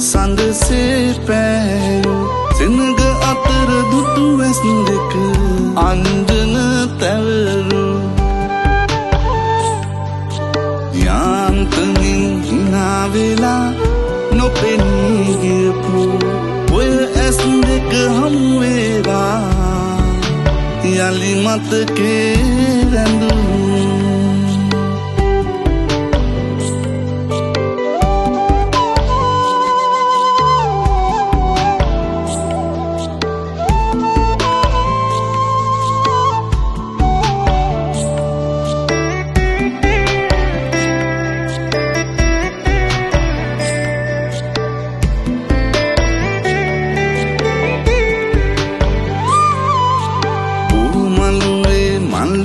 සඳසේ පෑයු සෙනග අතර දුටු වැස් දෙක අන්ජන තැවරු යාන්තමින් හිනාවෙලා නොපෙනීගියපු ඔය ඇස් දෙක හමුවේවා යළි මතකේ රැඳූ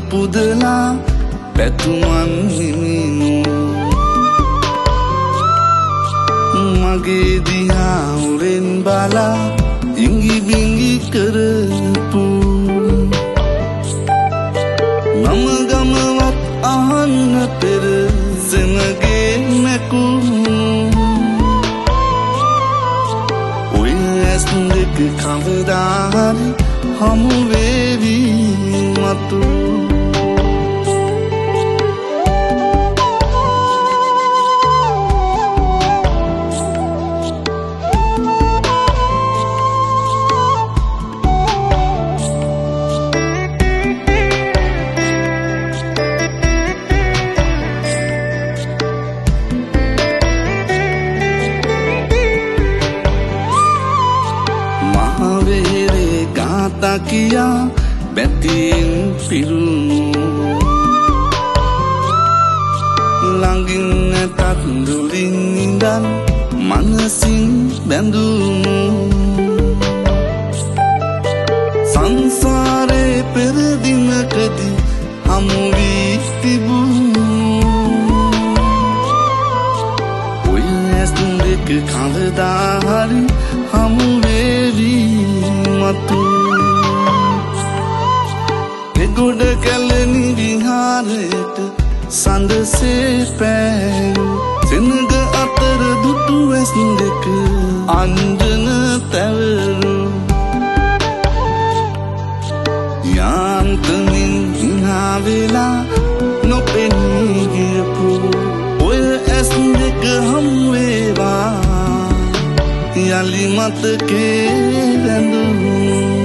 පුදලා පැතුමන් හිමිනු. මගේ දිහාවුරෙන් බලා ඉංගි බිංගි කරපු. මම ගමවත් අහන්න පෙර සෙනගේ මැකු ඔය ඇස් දෙක කවදාහරි හමුවේවී මතු. ගාතා කියා බැතියෙන් පිරුණු ළඟින් නැතත් දුලින් ඉඳන් මනසින් බැඳුණු. සංසාරේ පෙරදිනකදී හමුවී තිබුණු. ඔය ඇස් දෙක කවදාහරි හමුවේවී මතු. එගොඩ කැලනි විහාරයට සඳසේ පෑයු සෙනග අතර දුටු ඇස් දෙක අන්ජන තැවරු යාන්තමින් හිනාවෙලා නොපෙනීගියපු ඔය ඇස් දෙක හම්වේවා යළි මතකේ රැඳු